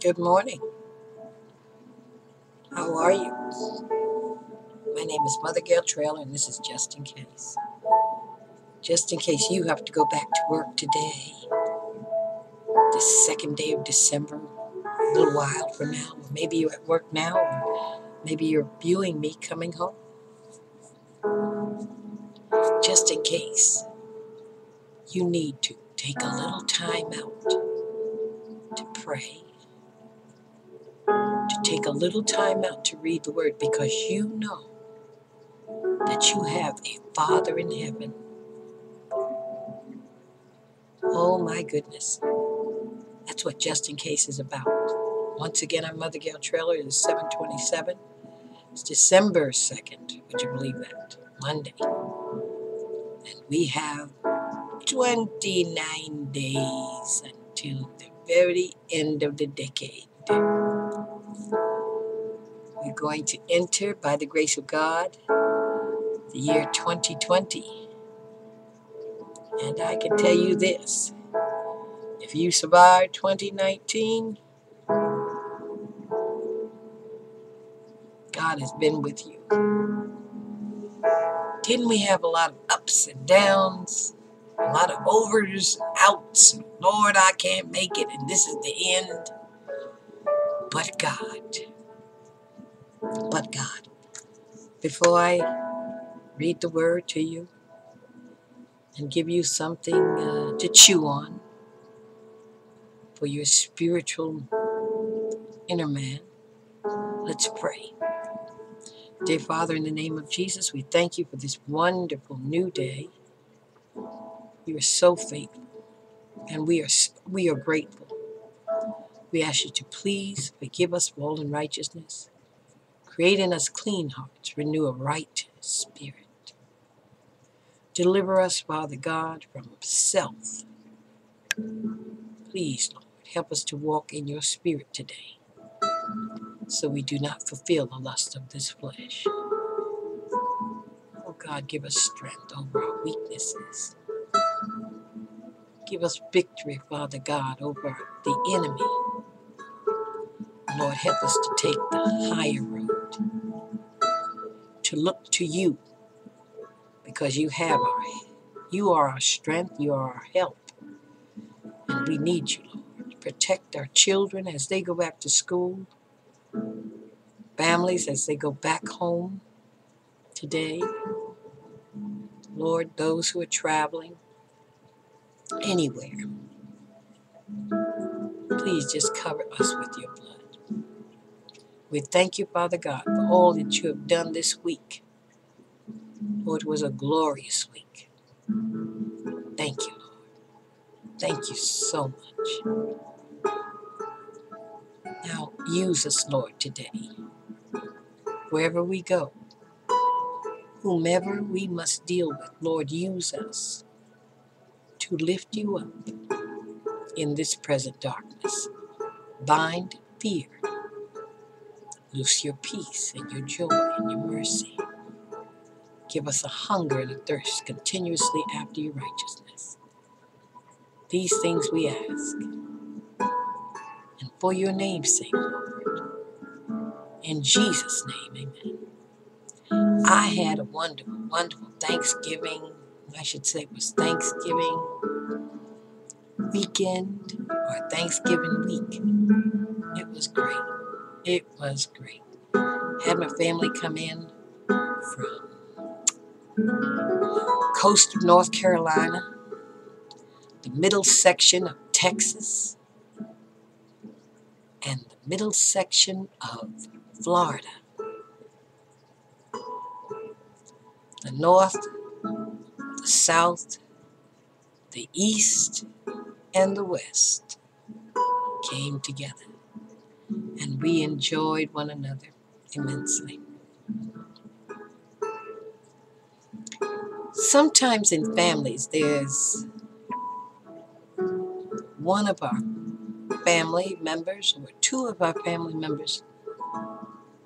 Good morning. How are you? My name is Mother Gail Traylor, and this is just in case. Just in case you have to go back to work today, the second day of December, a little while from now. Maybe you're at work now, maybe you're viewing me coming home. Just in case you need to take a little time out to pray take a little time out to read the Word because you know that you have a Father in heaven. Oh my goodness. That's what Just in Case is about. Once again, I'm Mother Gail Traylor. It is 727. It's December 2nd. Would you believe that? Monday. And we have 29 days until the very end of the decade. We're going to enter, by the grace of God, the year 2020. And I can tell you this if you survive 2019, God has been with you. Didn't we have a lot of ups and downs? A lot of overs, outs. Lord, I can't make it, and this is the end. But God. But God. Before I read the word to you and give you something uh, to chew on for your spiritual inner man, let's pray. Dear Father, in the name of Jesus, we thank you for this wonderful new day. You are so faithful, and we are we are grateful. We ask you to please forgive us for all unrighteousness, create in us clean hearts, renew a right spirit. Deliver us, Father God, from self. Please, Lord, help us to walk in your spirit today so we do not fulfill the lust of this flesh. Oh God, give us strength over our weaknesses. Give us victory, Father God, over the enemy. Lord, help us to take the higher road, to look to you, because you have our, you are our strength, you are our help, and we need you, Lord. Protect our children as they go back to school, families as they go back home today. Lord, those who are traveling anywhere, please just cover us with your blood. We thank you, Father God, for all that you have done this week. Lord, it was a glorious week. Thank you, Lord. Thank you so much. Now, use us, Lord, today. Wherever we go, whomever we must deal with, Lord, use us to lift you up in this present darkness. Bind fear. Loose your peace and your joy and your mercy. Give us a hunger and a thirst continuously after your righteousness. These things we ask. And for your name's sake, Lord. In Jesus' name, amen. I had a wonderful, wonderful Thanksgiving. I should say it was Thanksgiving weekend or Thanksgiving week. It was great. It was great. Had my family come in from coast of North Carolina, the middle section of Texas, and the middle section of Florida. The north, the south, the east, and the west came together, and we enjoyed one another immensely. Sometimes in families, there's one of our family members or two of our family members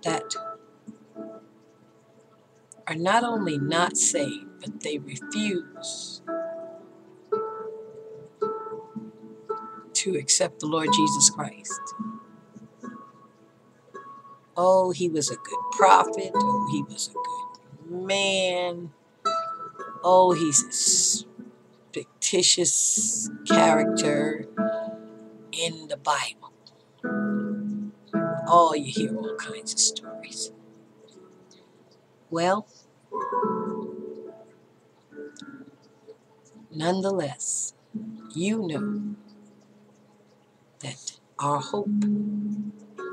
that are not only not saved, but they refuse to accept the Lord Jesus Christ. Oh, he was a good prophet. Oh, he was a good man. Oh, he's a fictitious character in the Bible. Oh, you hear all kinds of stories. Well, nonetheless, you know that our hope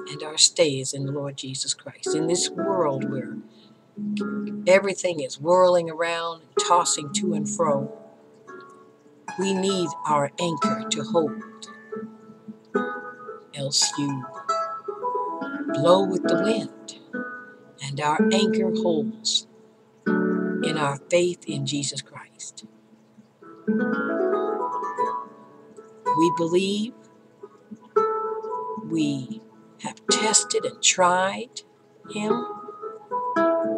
and our stay is in the Lord Jesus Christ. In this world where everything is whirling around, and tossing to and fro, we need our anchor to hold. Else you blow with the wind, and our anchor holds in our faith in Jesus Christ. We believe, we have tested and tried Him,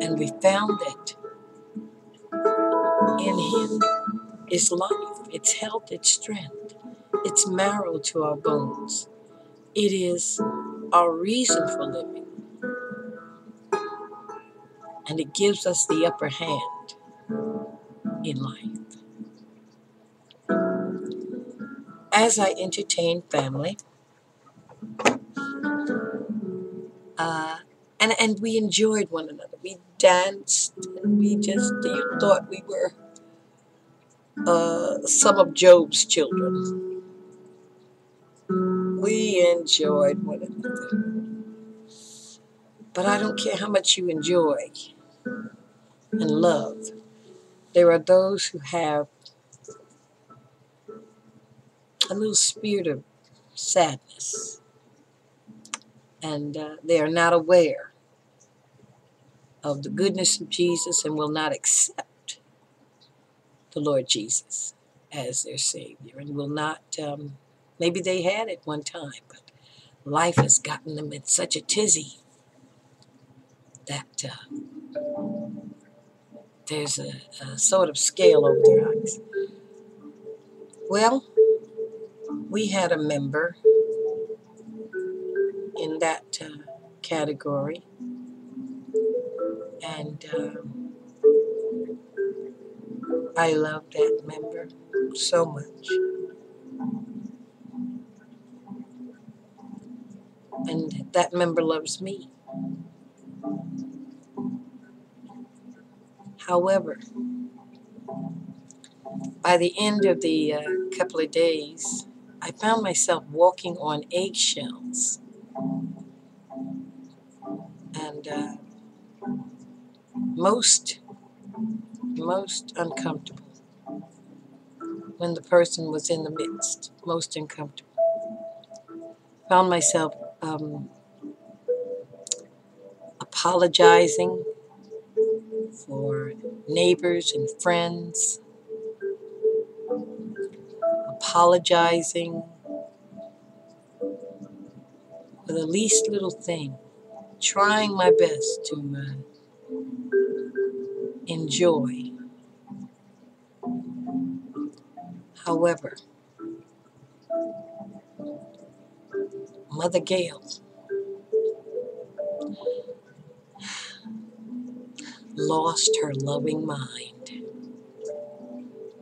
and we found that in Him is life, it's health, it's strength, it's marrow to our bones. It is our reason for living, and it gives us the upper hand in life. As I entertain family, uh, and and we enjoyed one another. We danced, and we just you thought we were uh, some of Job's children. We enjoyed one another, but I don't care how much you enjoy and love. There are those who have a little spirit of sadness, and uh, they are not aware of the goodness of Jesus and will not accept the Lord Jesus as their Savior and will not, um, maybe they had at one time, but life has gotten them in such a tizzy that uh, there's a, a sort of scale over their eyes. Well, we had a member that uh, category, and um, I love that member so much. And that member loves me. However, by the end of the uh, couple of days, I found myself walking on eggshells. And uh, most, most uncomfortable. When the person was in the midst, most uncomfortable. Found myself um, apologizing for neighbors and friends, apologizing for the least little thing, trying my best to uh, enjoy. However, Mother Gail lost her loving mind.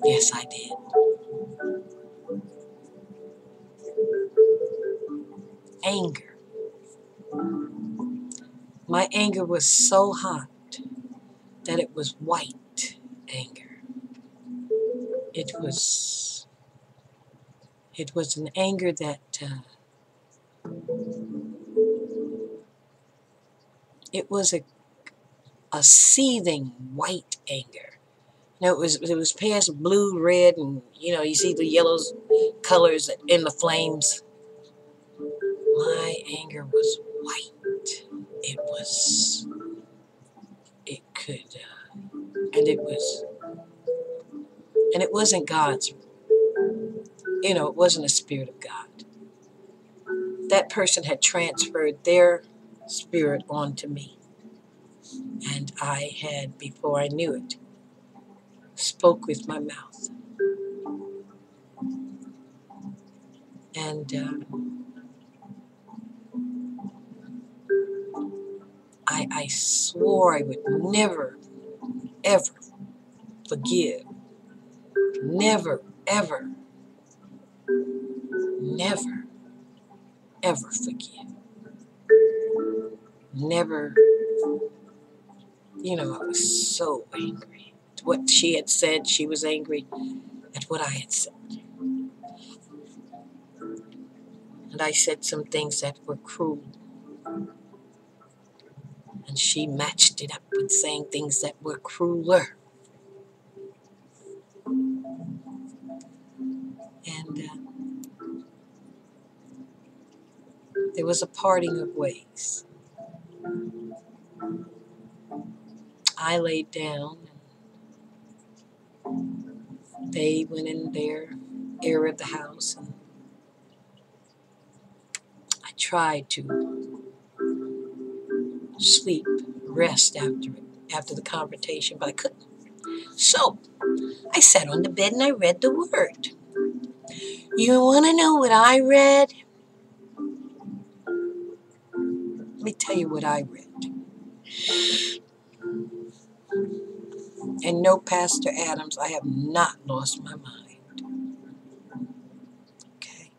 Yes, I did. Anger. Anger was so hot that it was white anger. It was it was an anger that uh, it was a a seething white anger. You know, it was it was past blue, red, and you know you see the yellows colors in the flames. My anger was white. It was. It could, uh, and it was, and it wasn't God's. You know, it wasn't a spirit of God. That person had transferred their spirit onto me. And I had, before I knew it, spoke with my mouth. And um, I swore I would never, ever forgive. Never, ever, never, ever forgive. Never, you know, I was so angry. What she had said, she was angry at what I had said. And I said some things that were cruel. And she matched it up with saying things that were crueler. And uh, there was a parting of ways. I laid down. And they went in their area of the house. And I tried to sleep, rest after it, after the confrontation, but I couldn't. So I sat on the bed and I read the word. You want to know what I read? Let me tell you what I read. And no, Pastor Adams, I have not lost my mind. Okay.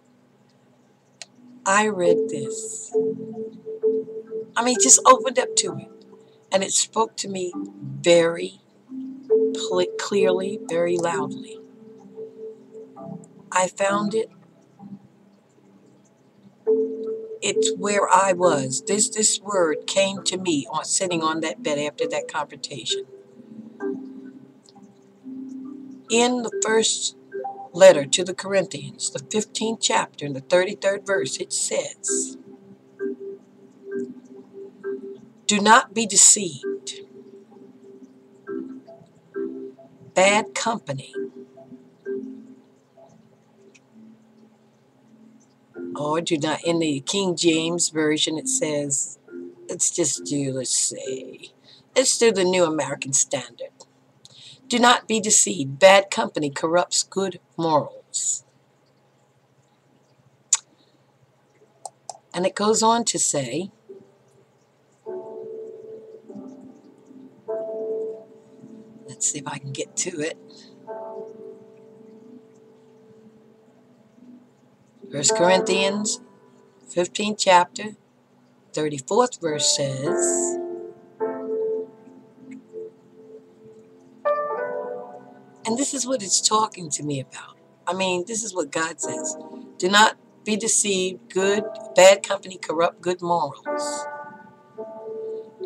I read this. I mean, just opened up to it. And it spoke to me very clearly, very loudly. I found it. It's where I was. This this word came to me on sitting on that bed after that confrontation. In the first letter to the Corinthians, the 15th chapter, in the 33rd verse, it says, Do not be deceived. Bad company. Or do not in the King James version it says let's just do let's see let's do the New American Standard. Do not be deceived. Bad company corrupts good morals. And it goes on to say let's see if I can get to it First Corinthians, 15th chapter, 34th verse says, and this is what it's talking to me about. I mean, this is what God says. Do not be deceived. Good, bad company corrupt good morals.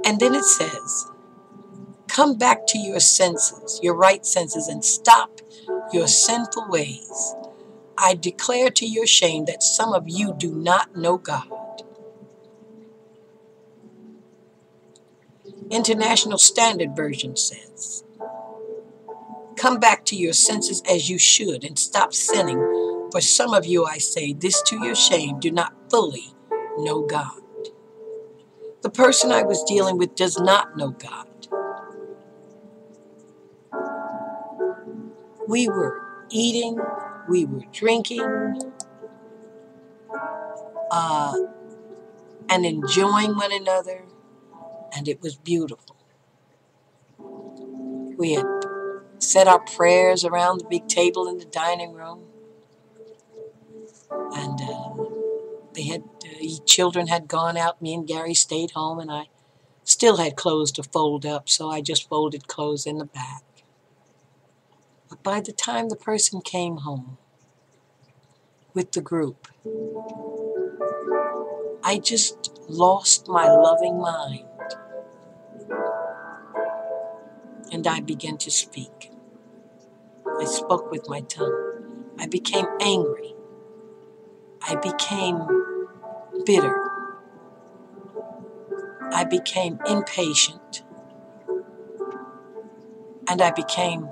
And then it says, come back to your senses, your right senses, and stop your sinful ways. I declare to your shame that some of you do not know God. International Standard Version says, Come back to your senses as you should and stop sinning. For some of you, I say, this to your shame, do not fully know God. The person I was dealing with does not know God. We were eating we were drinking uh, and enjoying one another, and it was beautiful. We had said our prayers around the big table in the dining room, and uh, they had uh, children had gone out. Me and Gary stayed home, and I still had clothes to fold up, so I just folded clothes in the back. But by the time the person came home with the group, I just lost my loving mind. And I began to speak. I spoke with my tongue. I became angry. I became bitter. I became impatient. And I became